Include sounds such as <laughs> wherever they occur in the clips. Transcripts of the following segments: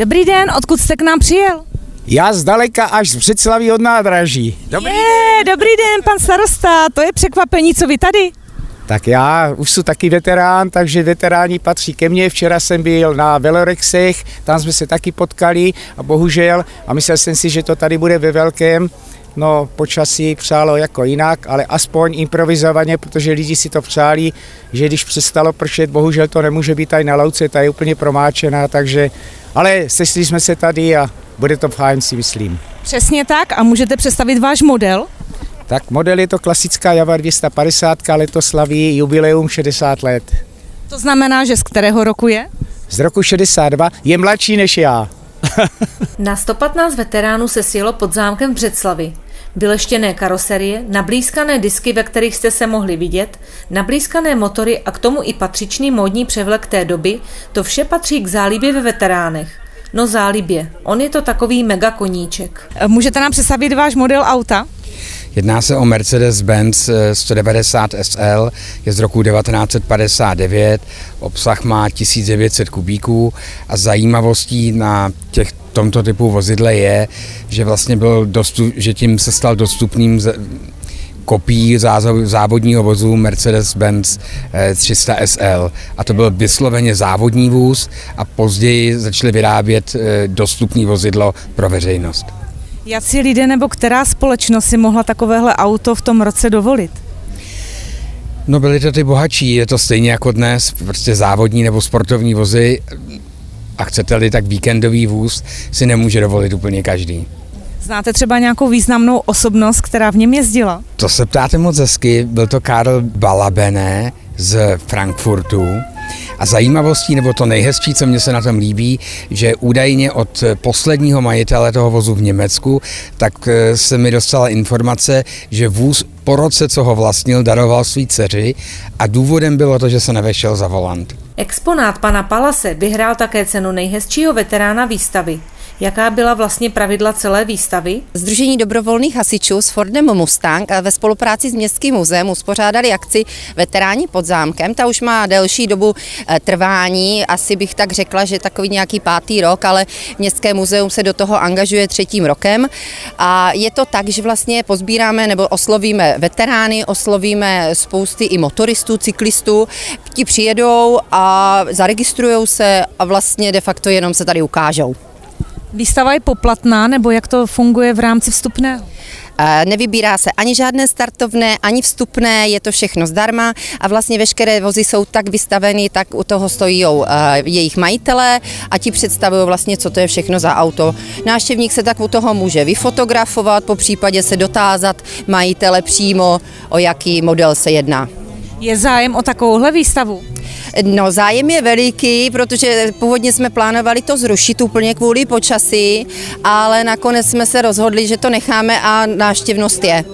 Dobrý den, odkud jste k nám přijel? Já zdaleka až z Břeclaví od nádraží. Dobrý je, den. dobrý den, pan starosta, to je překvapení, co vy tady? Tak já už jsem taky veterán, takže veteráni patří ke mně. Včera jsem byl na Velorexech, tam jsme se taky potkali a bohužel, a myslel jsem si, že to tady bude ve velkém, No, počasí přálo jako jinak, ale aspoň improvizovaně, protože lidi si to přáli, že když přestalo pršet, bohužel to nemůže být tady na louce, ta je úplně promáčená, takže, ale sešli jsme se tady a bude to fajn, si myslím. Přesně tak a můžete představit váš model? Tak model je to klasická Java 250, letos slaví jubileum 60 let. To znamená, že z kterého roku je? Z roku 62, je mladší než já. <laughs> Na 115 veteránů se sjelo pod zámkem v Břeclavi. Vyleštěné karoserie, nablízkané disky, ve kterých jste se mohli vidět, nablízkané motory a k tomu i patřičný módní převlek té doby, to vše patří k zálibě ve veteránech. No zálibě, on je to takový mega koníček. Můžete nám představit váš model auta? Jedná se o Mercedes-Benz 190 SL, je z roku 1959, obsah má 1900 kubíků a zajímavostí na těch tomto typu vozidle je, že vlastně byl dostup, že tím se stal dostupným z, kopií závodního vozu Mercedes-Benz 300 eh, SL. A to byl vysloveně závodní vůz a později začali vyrábět eh, dostupný vozidlo pro veřejnost. Jací lidé nebo která společnost si mohla takovéhle auto v tom roce dovolit? No byly to ty bohatší, je to stejně jako dnes, prostě závodní nebo sportovní vozy a chcete-li tak víkendový vůz si nemůže dovolit úplně každý. Znáte třeba nějakou významnou osobnost, která v něm jezdila? To se ptáte moc hezky, byl to Karl Balabene z Frankfurtu, a zajímavostí, nebo to nejhezčí, co mě se na tom líbí, že údajně od posledního majitele toho vozu v Německu, tak eh, se mi dostala informace, že vůz po roce, co ho vlastnil, daroval svý dceři a důvodem bylo to, že se nevešel za volant. Exponát pana Palase vyhrál také cenu nejhezčího veterána výstavy. Jaká byla vlastně pravidla celé výstavy? Združení dobrovolných hasičů s Fordem Mustang ve spolupráci s Městským muzeem uspořádali akci Veteráni pod zámkem. Ta už má delší dobu eh, trvání, asi bych tak řekla, že takový nějaký pátý rok, ale Městské muzeum se do toho angažuje třetím rokem. A je to tak, že vlastně pozbíráme nebo oslovíme veterány, oslovíme spousty i motoristů, cyklistů. Ti přijedou a zaregistrují se a vlastně de facto jenom se tady ukážou. Výstava je poplatná, nebo jak to funguje v rámci vstupného? Nevybírá se ani žádné startovné, ani vstupné, je to všechno zdarma a vlastně veškeré vozy jsou tak vystaveny, tak u toho stojí jejich majitelé a ti představují vlastně, co to je všechno za auto. Návštěvník se tak u toho může vyfotografovat, po případě se dotázat majitele přímo, o jaký model se jedná. Je zájem o takovouhle výstavu? No zájem je veliký, protože původně jsme plánovali to zrušit úplně kvůli počasí, ale nakonec jsme se rozhodli, že to necháme a návštěvnost je.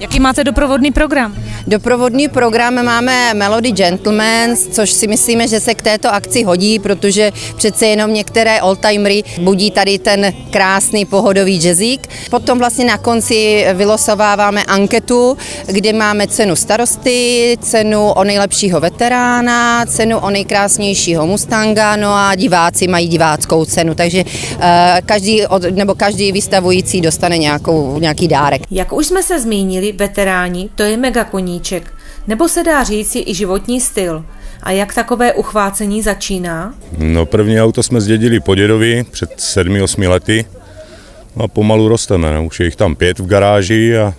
Jaký máte doprovodný program? Doprovodný program máme Melody Gentlemen, což si myslíme, že se k této akci hodí, protože přece jenom některé oldtimery budí tady ten krásný pohodový jazzík. Potom vlastně na konci vylosováváme anketu, kde máme cenu starosty, cenu o nejlepšího veterána, cenu o nejkrásnějšího Mustanga, no a diváci mají diváckou cenu, takže eh, každý, nebo každý vystavující dostane nějakou, nějaký dárek. Jak už jsme se zmínili, veteráni, to je mega koníček, nebo se dá říci i životní styl. A jak takové uchvácení začíná? No první auto jsme zdědili po dědovi před 7-8 lety a pomalu rosteme. No. Už je jich tam pět v garáži a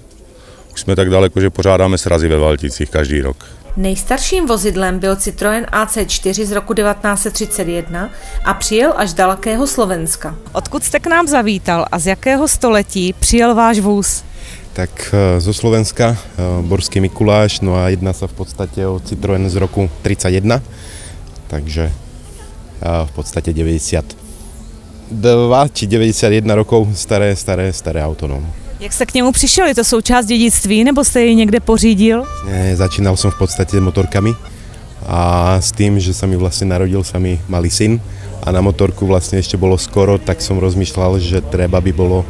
už jsme tak daleko, že pořádáme srazy ve Valticích každý rok. Nejstarším vozidlem byl Citroën AC4 z roku 1931 a přijel až dalekého Slovenska. Odkud jste k nám zavítal a z jakého století přijel váš vůz? Tak eh, zo Slovenska, eh, Borský Mikuláš, no a jedná sa v podstate o Citroen z roku 31, takže eh, v podstate 92 či 91 rokov staré, staré, staré auto. No. Jak se k němu přišel? Je to součást dědictví nebo jste jej někde pořídil? Ne, začínal som v podstate motorkami a s tým, že sa mi vlastne narodil sa mi malý syn a na motorku vlastne ešte bolo skoro, tak som rozmýšľal, že treba by bolo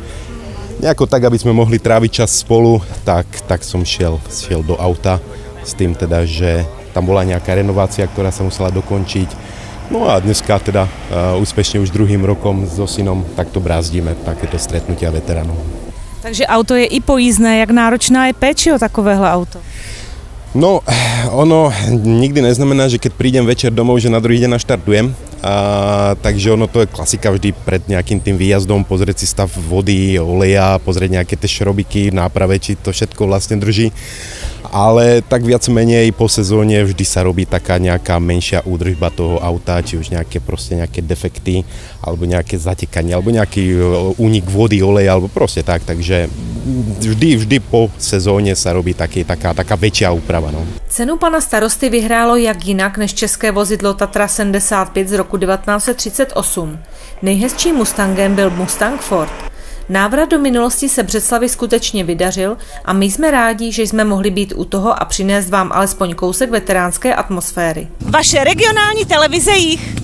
nejako tak, aby sme mohli tráviť čas spolu, tak, tak som šiel, šiel do auta s tým teda, že tam bola nejaká renovácia, ktorá sa musela dokončiť, No a dneska teda uh, úspěšně už druhým rokom so synom takto brázdíme takéto stretnutia veteránov. Takže auto je i pojízdné, jak náročná je péči o takovéhle auto? No, ono nikdy neznamená, že keď prídem večer domov, že na druhý deň naštartujem. A, takže ono to je klasika vždy pred nejakým tým výjazdom, pozrieť si stav vody, oleja, pozrieť nejaké tie šrobiky náprave, či to všetko vlastne drží. Ale tak viac menej po sezóne vždy sa robí taká nejaká menšia údržba toho auta, či už nejaké proste nejaké defekty, alebo nejaké zatekanie, alebo nejaký e, únik vody, oleja, alebo proste tak, takže vždy, vždy po sezóně sa robí taky, taká, taká väčšia úprava. No. Cenu pana starosty vyhrálo jak jinak než české vozidlo Tatra 75 z roku 1938. Nejhezčím Mustangem byl Mustang Ford. Návrat do minulosti se Břeclavi skutečně vydařil a my jsme rádi, že jsme mohli být u toho a přinést vám alespoň kousek veteránské atmosféry. Vaše regionální televize jich